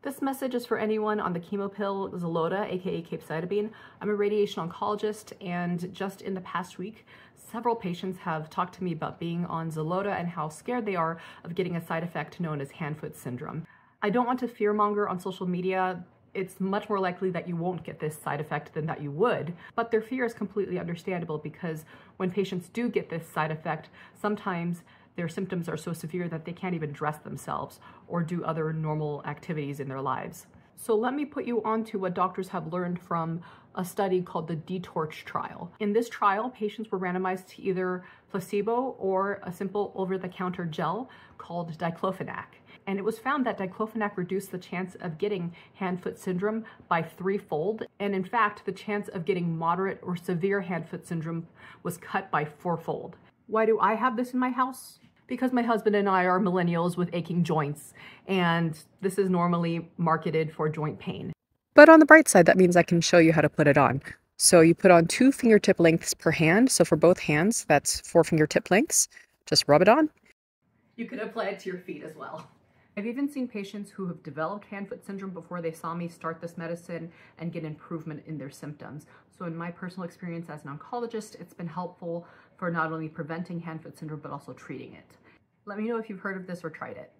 This message is for anyone on the chemo pill Xeloda, aka capecitabine. I'm a radiation oncologist, and just in the past week, several patients have talked to me about being on Xeloda and how scared they are of getting a side effect known as hand-foot syndrome. I don't want to fearmonger on social media. It's much more likely that you won't get this side effect than that you would, but their fear is completely understandable because when patients do get this side effect, sometimes their symptoms are so severe that they can't even dress themselves or do other normal activities in their lives. So let me put you on to what doctors have learned from a study called the DTORCH trial. In this trial, patients were randomized to either placebo or a simple over-the-counter gel called diclofenac. And it was found that diclofenac reduced the chance of getting hand-foot syndrome by threefold. And in fact, the chance of getting moderate or severe hand-foot syndrome was cut by fourfold. Why do I have this in my house? Because my husband and I are millennials with aching joints, and this is normally marketed for joint pain. But on the bright side, that means I can show you how to put it on. So you put on two fingertip lengths per hand. So for both hands, that's four fingertip lengths. Just rub it on. You could apply it to your feet as well. I've even seen patients who have developed hand-foot syndrome before they saw me start this medicine and get improvement in their symptoms. So in my personal experience as an oncologist, it's been helpful for not only preventing hand-foot syndrome, but also treating it. Let me know if you've heard of this or tried it.